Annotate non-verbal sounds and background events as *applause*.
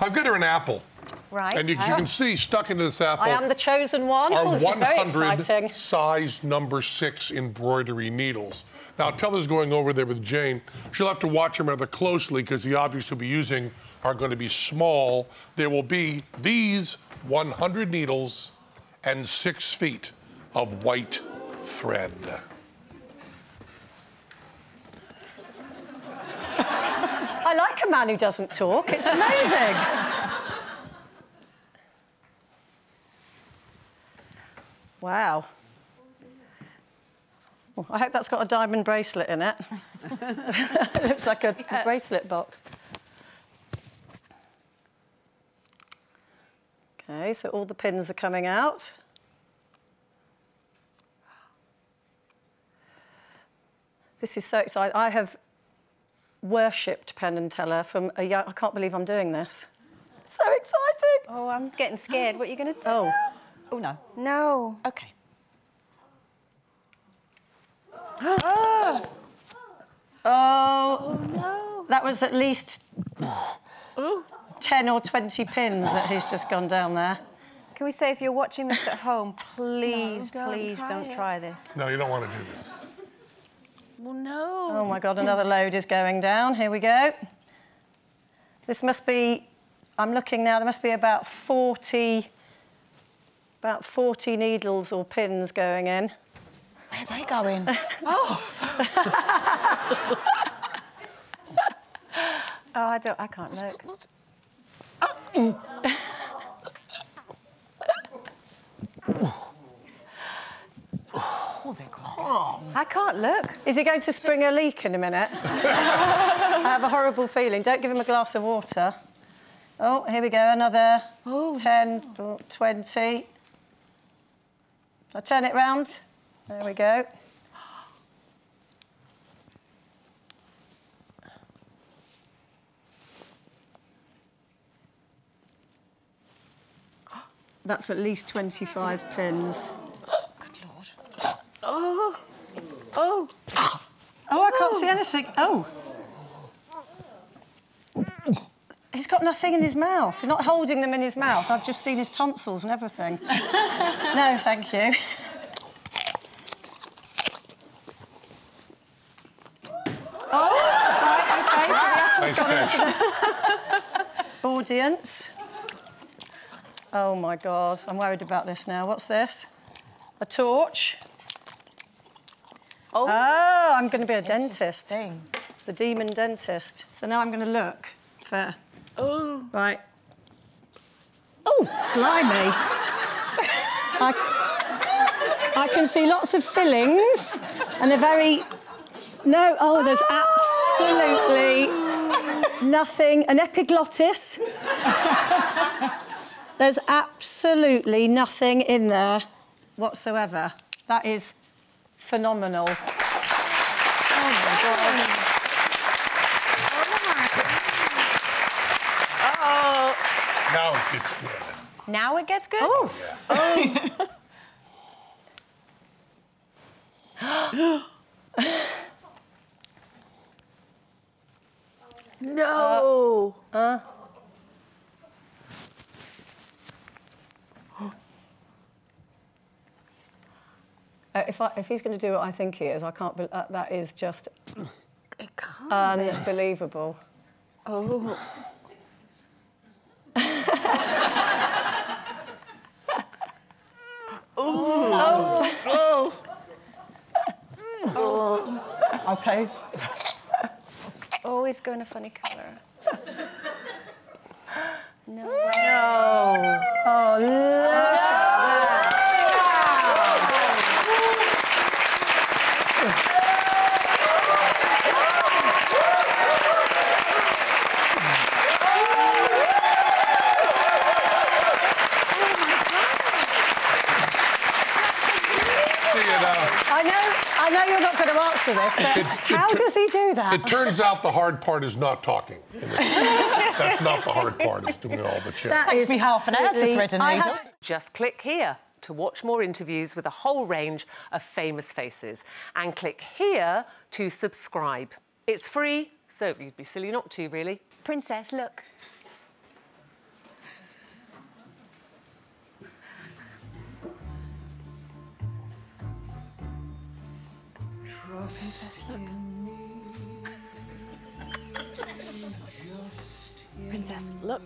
I've got her an apple. Right. And you, as you can see, stuck into this apple I am the chosen one. are Oh, this is very exciting. 100 size number six embroidery needles. Now, Teller's going over there with Jane. She'll have to watch them rather closely because the objects she'll be using are going to be small. There will be these 100 needles and six feet of white thread. I like a man who doesn't talk. It's amazing. wow. Well, I hope that's got a diamond bracelet in it. it *laughs* looks like a, a bracelet box. Okay, so all the pins are coming out. This is so exciting. I have worshipped Penn and Teller from a young... I can't believe I'm doing this. So exciting. Oh, I'm getting scared. What are you going to do? Oh, Oh, no. No. Okay. oh, *gasps* Oh No. that was at least 10 or 20 pins that he's just gone down there. Can we say if you're watching this at home, please, don't please try don't it. try this. No, you don't want to do this. Well, no. Oh my God, another load is going down. Here we go. This must be, I'm looking now, there must be about 40, about 40 needles or pins going in. Where are they going? *laughs* Oh, oh, I don't. I can't look. What? Oh, gone. Look. Is he going to spring a leak in a minute? *laughs* I have a horrible feeling. Don't give him a glass of water. Oh, here we go, another 10, 20. I'll turn it round. There we go. *gasps* That's at least 25 pins. Good Lord. Oh. Oh. Oh, I can't anything. Oh. He's got nothing in his mouth. He's not holding them in his mouth. I've just seen his tonsils and everything. *laughs* no, thank you. Oh, right, okay, so the apple's Nice gone into the *laughs* audience. Oh my God, I'm worried about this now. What's this? A torch. Oh. Oh, I'm going to be a dentist. Thing. The demon dentist. So now I'm going to look for. Oh. Right. Oh, blimey. I, I can see lots of fillings and a very. No, oh, there's absolutely nothing. An epiglottis. There's absolutely nothing in there whatsoever. That is phenomenal. Oh my God. Oh. Now it gets good. Now it gets good. Oh. No. Oh. *laughs* *laughs* Uh, if, I, if he's going to do what I think he is, I can't. Be, uh, that is just can't. be. unbelievable. Oh. *laughs* Oh, please. *laughs* Always going a funny colour. *laughs* no. No. See you now. I know, I know you're not going to answer this, but how tur- does he do that? It turns out the hard part is not talking. That's not the hard part, it's doing all the checks. That Takes me half an hour to thread a I needle. Just click here to watch more interviews with a whole range of famous faces and click here to subscribe. It's free, so you'd be silly not to, really. Princess, look. Princess, look. *laughs* Princess, look.